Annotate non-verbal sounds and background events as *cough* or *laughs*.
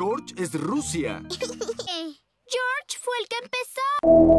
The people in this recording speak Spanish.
George es Rusia. *laughs* Eh, George fue el que empezó.